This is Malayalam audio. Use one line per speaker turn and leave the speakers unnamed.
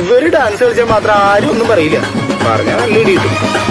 ഇവർ ഡാൻസ് കളിച്ചാൽ മാത്രം ആരും ഒന്നും പറയില്ല. പറഞ്ഞാൽ നല്ല ഇടി കിട്ടും